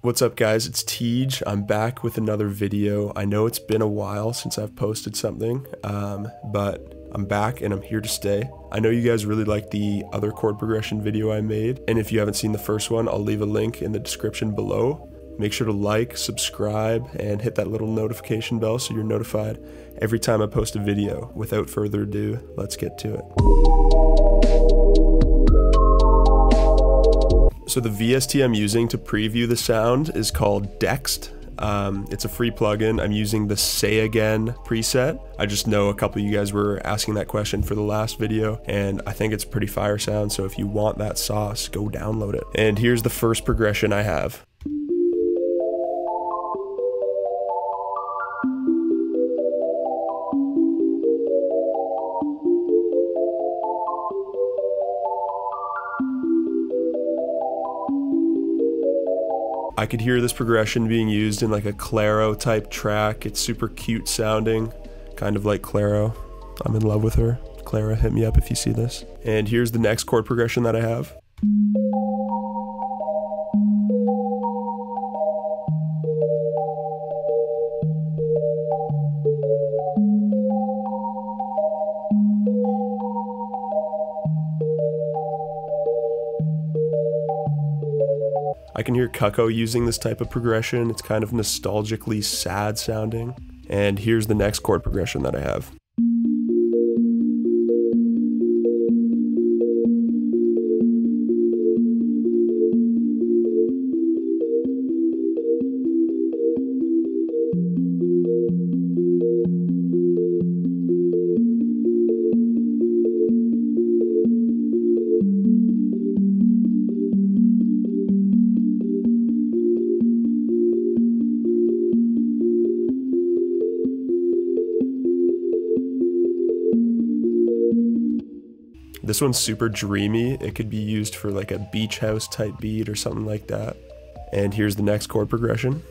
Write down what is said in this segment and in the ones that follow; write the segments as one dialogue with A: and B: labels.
A: What's up guys, it's Teej. I'm back with another video. I know it's been a while since I've posted something, um, but I'm back and I'm here to stay. I know you guys really like the other chord progression video I made, and if you haven't seen the first one, I'll leave a link in the description below. Make sure to like, subscribe, and hit that little notification bell so you're notified every time I post a video. Without further ado, let's get to it. So the VST I'm using to preview the sound is called Dexed. Um, it's a free plugin. I'm using the Say Again preset. I just know a couple of you guys were asking that question for the last video, and I think it's pretty fire sound. So if you want that sauce, go download it. And here's the first progression I have. I could hear this progression being used in like a Clairo type track. It's super cute sounding, kind of like Clairo. I'm in love with her. Clairo, hit me up if you see this. And here's the next chord progression that I have. I can hear Cuco using this type of progression. It's kind of nostalgically sad sounding. And here's the next chord progression that I have. This one's super dreamy. It could be used for like a beach house type beat or something like that. And here's the next chord progression.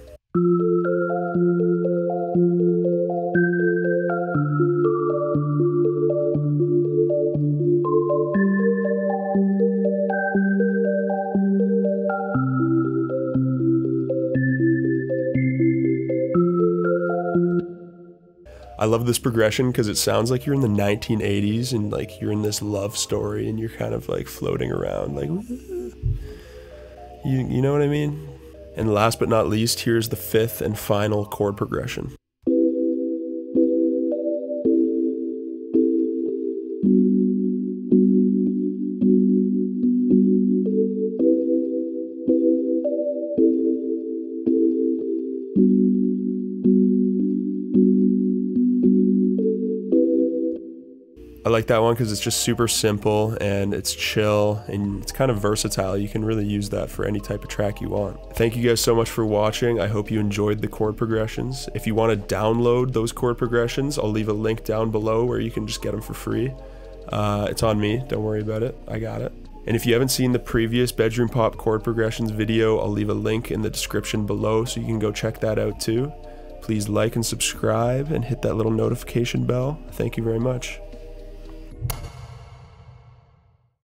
A: I love this progression because it sounds like you're in the 1980s and like you're in this love story and you're kind of like floating around like you you know what I mean? And last but not least, here's the fifth and final chord progression. I like that one because it's just super simple and it's chill and it's kind of versatile. You can really use that for any type of track you want. Thank you guys so much for watching. I hope you enjoyed the chord progressions. If you want to download those chord progressions, I'll leave a link down below where you can just get them for free. Uh, it's on me. Don't worry about it. I got it. And if you haven't seen the previous Bedroom Pop chord progressions video, I'll leave a link in the description below so you can go check that out too. Please like and subscribe and hit that little notification bell. Thank you very much.